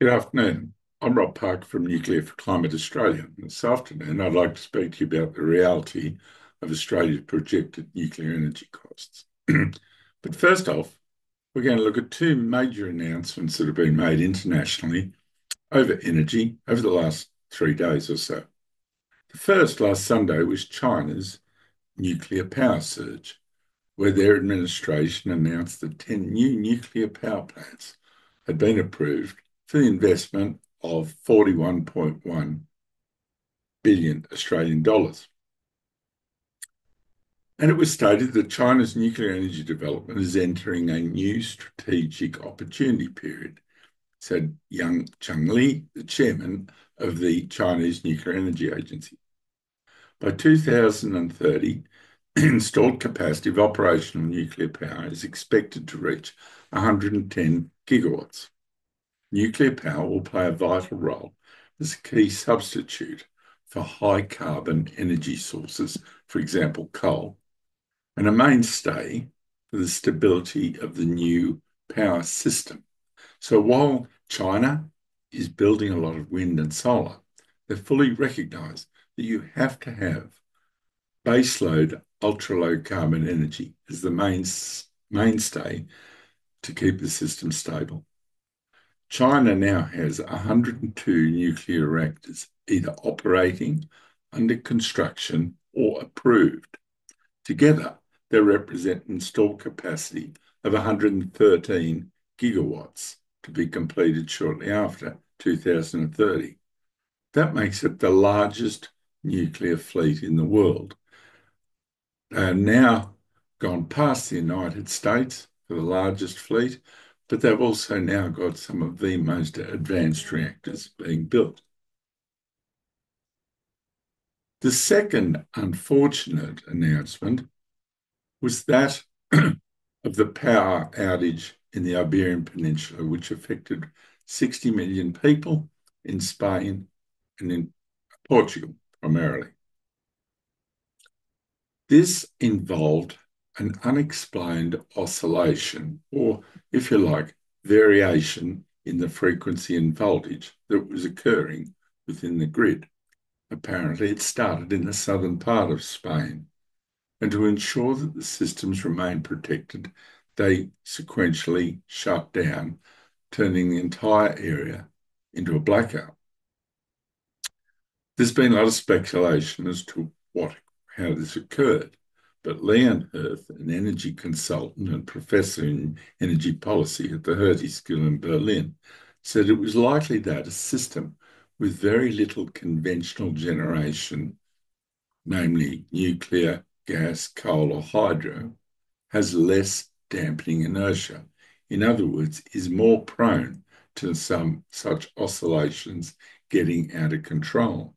Good afternoon. I'm Rob Parker from Nuclear for Climate Australia. This afternoon, I'd like to speak to you about the reality of Australia's projected nuclear energy costs. But first off, we're going to look at two major announcements that have been made internationally over energy over the last three days or so. The first, last Sunday, was China's nuclear power surge, where their administration announced that 10 new nuclear power plants had been approved for the investment of 41.1 billion Australian dollars. And it was stated that China's nuclear energy development is entering a new strategic opportunity period, said Yang Chunli, the chairman of the Chinese Nuclear Energy Agency. By 2030, installed capacity of operational nuclear power is expected to reach 110 gigawatts. Nuclear power will play a vital role as a key substitute for high-carbon energy sources, for example, coal, and a mainstay for the stability of the new power system. So while China is building a lot of wind and solar, they fully recognize that you have to have baseload ultra-low carbon energy as the main, mainstay to keep the system stable. China now has 102 nuclear reactors either operating, under construction, or approved. Together, they represent installed capacity of 113 gigawatts to be completed shortly after 2030. That makes it the largest nuclear fleet in the world. They have now gone past the United States for the largest fleet, but they've also now got some of the most advanced reactors being built. The second unfortunate announcement was that of the power outage in the Iberian Peninsula, which affected 60 million people in Spain and in Portugal primarily. This involved an unexplained oscillation, or if you like, variation in the frequency and voltage that was occurring within the grid. Apparently, it started in the southern part of Spain, and to ensure that the systems remained protected, they sequentially shut down, turning the entire area into a blackout. There's been a lot of speculation as to what, how this occurred, but Leon Hirth, an energy consultant and professor in energy policy at the Hertie School in Berlin, said it was likely that a system with very little conventional generation, namely nuclear, gas, coal, or hydro, has less dampening inertia. In other words, is more prone to some such oscillations getting out of control.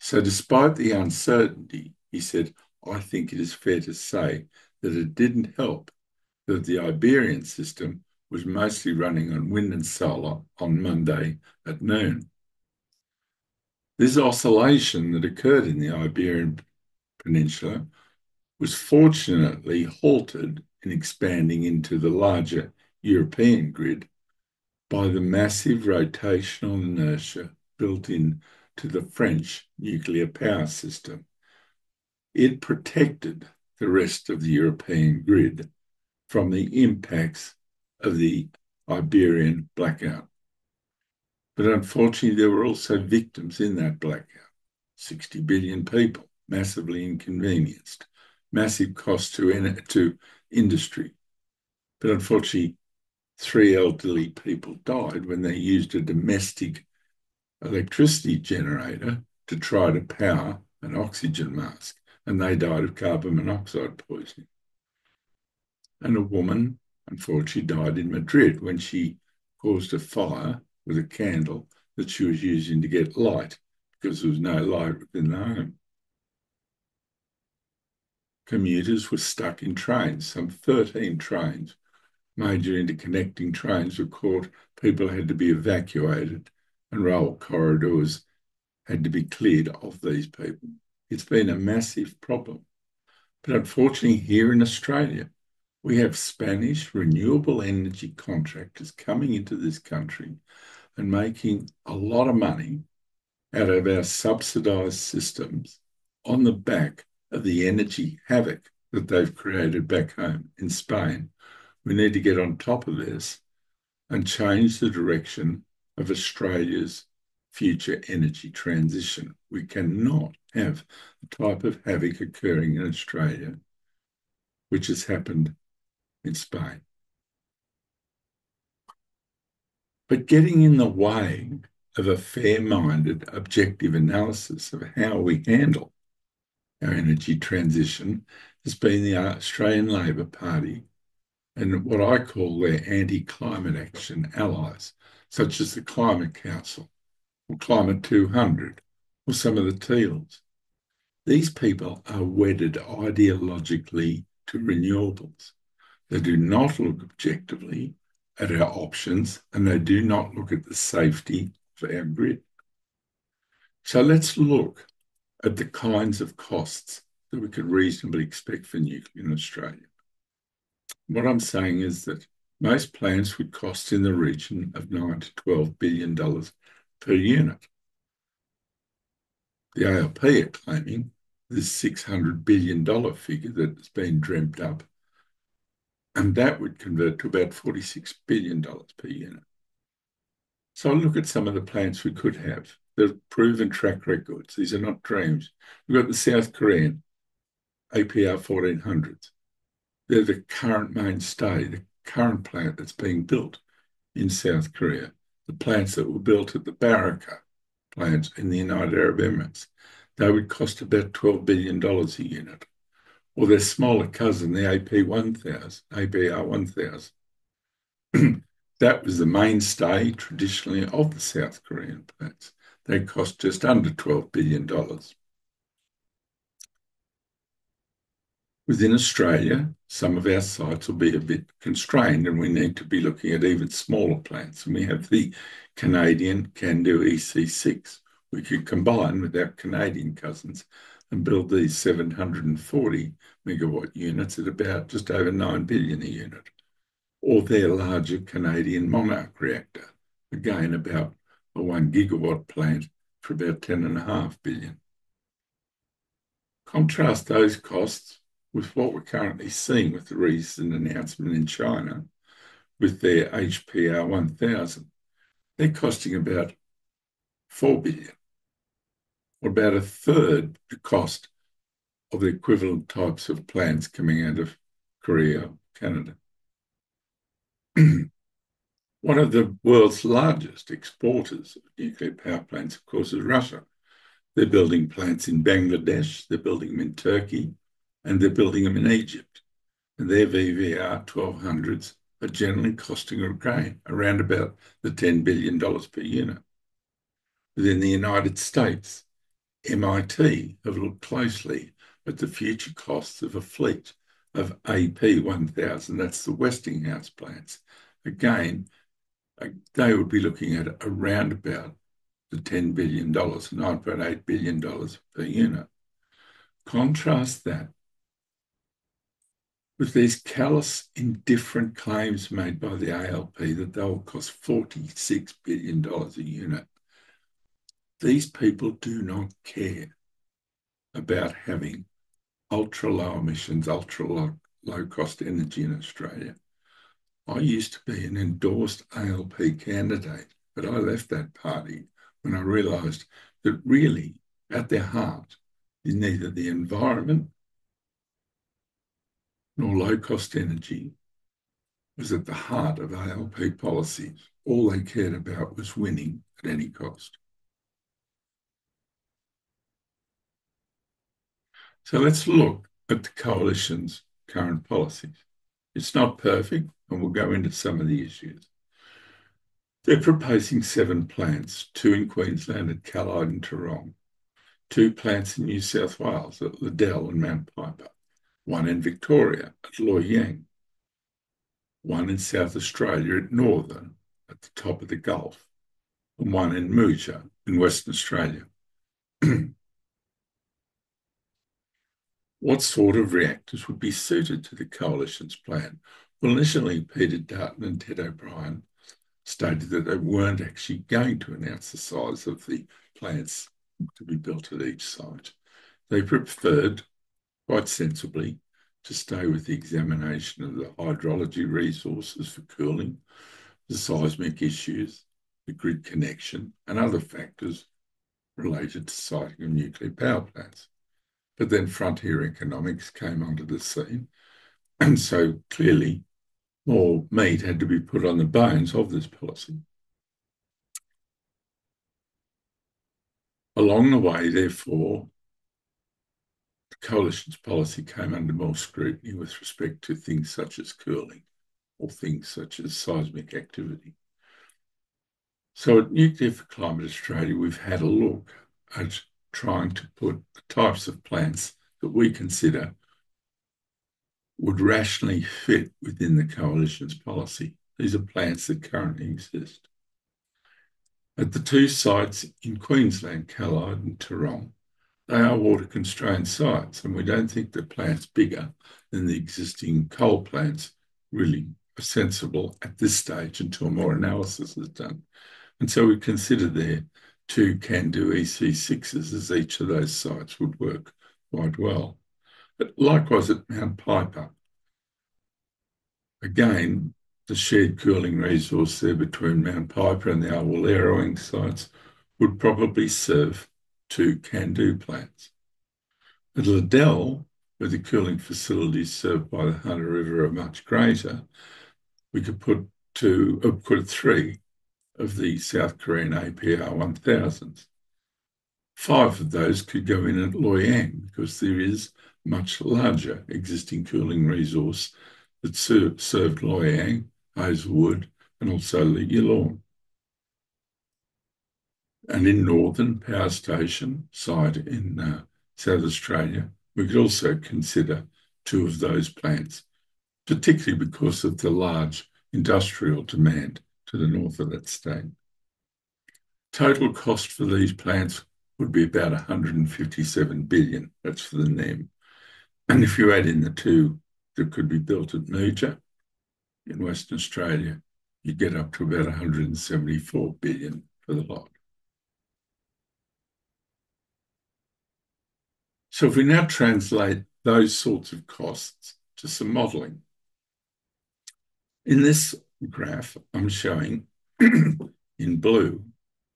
So despite the uncertainty, he said, I think it is fair to say that it didn't help that the Iberian system was mostly running on wind and solar on Monday at noon. This oscillation that occurred in the Iberian Peninsula was fortunately halted in expanding into the larger European grid by the massive rotational inertia built in to the French nuclear power system. It protected the rest of the European grid from the impacts of the Iberian blackout. But unfortunately, there were also victims in that blackout: 60 billion people, massively inconvenienced, massive costs to industry. But unfortunately, three elderly people died when they used a domestic electricity generator to try to power an oxygen mask, and they died of carbon monoxide poisoning. And a woman, unfortunately, died in Madrid when she caused a fire with a candle that she was using to get light because there was no light within the home. Commuters were stuck in trains. Some 13 trains, major interconnecting trains, were caught. People had to be evacuated, and rail corridors had to be cleared of these people. It's been a massive problem. But unfortunately, here in Australia, we have Spanish renewable energy contractors coming into this country and making a lot of money out of our subsidized systems on the back of the energy havoc that they've created back home in Spain. We need to get on top of this and change the direction of Australia's future energy transition. We cannot have the type of havoc occurring in Australia which has happened in Spain. But getting in the way of a fair-minded, objective analysis of how we handle our energy transition has been the Australian Labor Party and what I call their anti-climate action allies, such as the Climate Council Climate 200 or some of the Teals. These people are wedded ideologically to renewables. They do not look objectively at our options, and they do not look at the safety of our grid. So let's look at the kinds of costs that we could reasonably expect for nuclear in Australia. What I'm saying is that most plants would cost in the region of $9-$12 billion per unit. The ALP are claiming this $600 billion figure that has been dreamt up, and that would convert to about $46 billion per unit. So I'll look at some of the plants we could have. They've proven track records. These are not dreams. We've got the South Korean APR 1400s. They're the current mainstay, the current plant that's being built in South Korea, the plants that were built at the Barakah plants in the United Arab Emirates. They would cost about $12 billion a unit. Or their smaller cousin, the AP1000, APR 1000. That was the mainstay traditionally of the South Korean plants. They cost just under $12 billion. Within Australia, some of our sites will be a bit constrained, and we need to be looking at even smaller plants. And we have the Canadian CANDU EC6. We could combine with our Canadian cousins and build these 740 megawatt units at about just over 9 billion a unit, or their larger Canadian Monark reactor, again about a 1 gigawatt plant for about 10.5 billion. Contrast those costs with what we're currently seeing with the recent announcement in China with their HPR 1000. They're costing about 4 billion, or about a third the cost of the equivalent types of plants coming out of Korea, Canada. One of the world's largest exporters of nuclear power plants, of course, is Russia. They're building plants in Bangladesh, they're building them in Turkey, and they're building them in Egypt. And their VVER 1200s are generally costing a grain, around about the $10 billion per unit. Within the United States, MIT have looked closely at the future costs of a fleet of AP1000. That's the Westinghouse plants. Again, uh, they would be looking at around about the $10 billion, $9.8 billion per unit. Contrast that with these callous, indifferent claims made by the ALP that they'll cost $46 billion a unit. These people do not care about having ultra-low emissions, ultra-low-cost energy in Australia. I used to be an endorsed ALP candidate, but I left that party when I realized that really, at their heart, is neither the environment nor low-cost energy was at the heart of ALP policies. All they cared about was winning at any cost. So let's look at the coalition's current policies. It's not perfect, and we'll go into some of the issues. They're proposing seven plants, two in Queensland at Callide and Tarong, two plants in New South Wales at Liddell and Mount Piper, one in Victoria at Loy Yang, one in South Australia at Northern at the top of the Gulf, and one in Muja in Western Australia. What sort of reactors would be suited to the coalition's plan? Well, initially, Peter Dutton and Ted O'Brien stated that they weren't actually going to announce the size of the plants to be built at each site. They preferred, quite sensibly, to stay with the examination of the hydrology resources for cooling, the seismic issues, the grid connection, and other factors related to siting of nuclear power plants. But then frontier economics came onto the scene, and so clearly more meat had to be put on the bones of this policy. Along the way, therefore, the coalition's policy came under more scrutiny with respect to things such as cooling or things such as seismic activity. So at Nuclear for Climate Australia, we've had a look at trying to put the types of plants that we consider would rationally fit within the coalition's policy. These are plants that currently exist. At the two sites in Queensland, Callide and Tarong, they are water-constrained sites, and we don't think the plants bigger than the existing coal plants really are sensible at this stage until more analysis is done. And so we consider there two CANDU EC6s as each of those sites would work quite well. But likewise at Mount Piper, again, the shared cooling resource there between Mount Piper and the Ulwell sites would probably serve two CANDU plants. At Liddell, where the cooling facilities served by the Hunter River are much greater, we could put two, or put three of the South Korean APR1000s. Five of those could go in at Loy Yang because there is much larger existing cooling resource that ser served Loy Yang, Hazelwood, and also Yallourn. And in Northern Power Station site in uh, South Australia, we could also consider two of those plants, particularly because of the large industrial demand to the north of that state. Total cost for these plants would be about 157 billion. That's for the NEM. And if you add in the two that could be built at Muja in Western Australia, you get up to about 174 billion for the lot. So if we now translate those sorts of costs to some modeling, in this graph, I'm showing in blue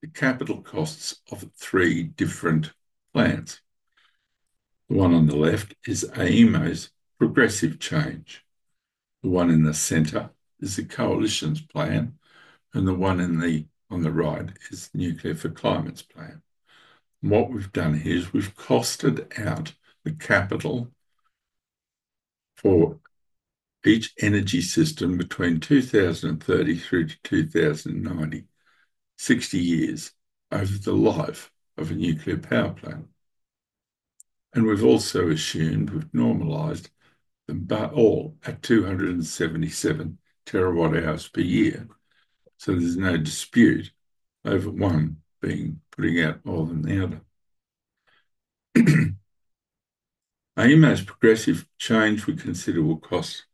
the capital costs of three different plants. The one on the left is AEMO's progressive change. The one in the center is the coalition's plan, and the one in the on the right is Nuclear for Climate's plan. What we've done here is we've costed out the capital for each energy system between 2030 through to 2090, 60 years over the life of a nuclear power plant. And we've also assumed, we've normalized them all at 277 terawatt hours per year. So there's no dispute over one being putting out more than the other. AEMO's progressive change we consider will cost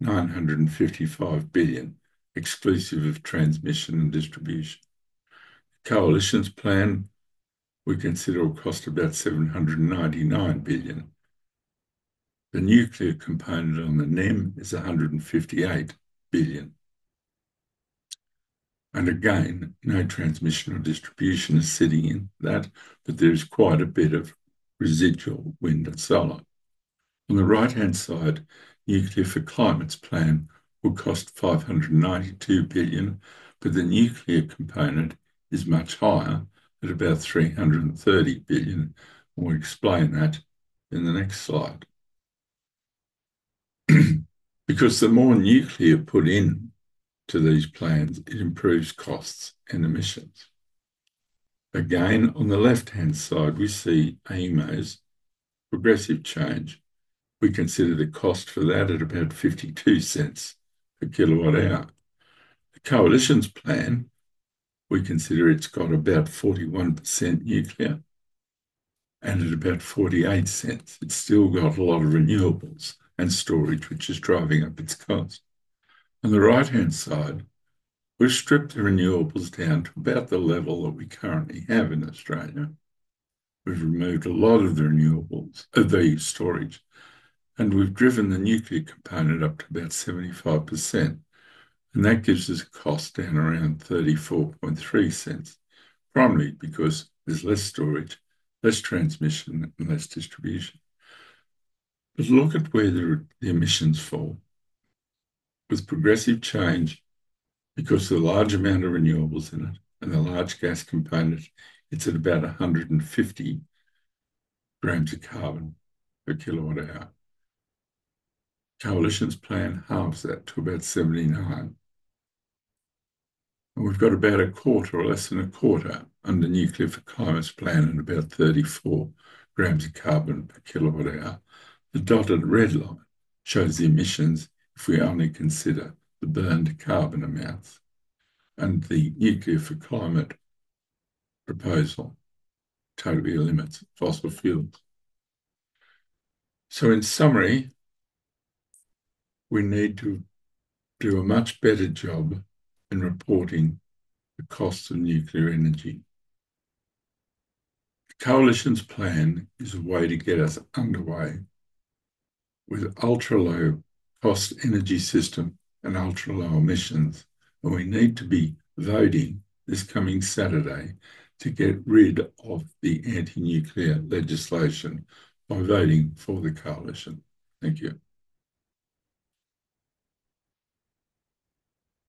955 billion, exclusive of transmission and distribution. The Coalition's plan we consider will cost about 799 billion. The nuclear component on the NEM is 158 billion. And again, no transmission or distribution is sitting in that, but there's quite a bit of residual wind and solar. On the right-hand side, Nuclear for Climate's plan will cost 592 billion, but the nuclear component is much higher at about 330 billion. We'll explain that in the next slide. because the more nuclear put in to these plans, it improves costs and emissions. Again, on the left-hand side, we see AEMO's progressive change we consider the cost for that at about 52 cents per kilowatt hour. The coalition's plan, we consider it's got about 41% nuclear and at about 48 cents. It's still got a lot of renewables and storage, which is driving up its cost. On the right-hand side, We've stripped the renewables down to about the level that we currently have in Australia. We've removed a lot of the renewables, of the storage, and we've driven the nuclear component up to about 75%. And that gives us a cost down around 0.343, primarily because there's less storage, less transmission, and less distribution. But look at where the emissions fall. With progressive change, because of the large amount of renewables in it and the large gas component, it's at about 150 grams of carbon per kilowatt hour. Coalition's plan halves that to about 79. And we've got about a quarter or less than a quarter under Nuclear for Climate's plan and about 34 grams of carbon per kilowatt hour. The dotted red line shows the emissions if we only consider the burned carbon amounts. And the Nuclear for Climate proposal totally limits fossil fuels. So in summary, we need to do a much better job in reporting the costs of nuclear energy. The Coalition's plan is a way to get us underway with ultra-low cost energy system and ultra-low emissions, and we need to be voting this coming Saturday to get rid of the anti-nuclear legislation by voting for the Coalition. Thank you.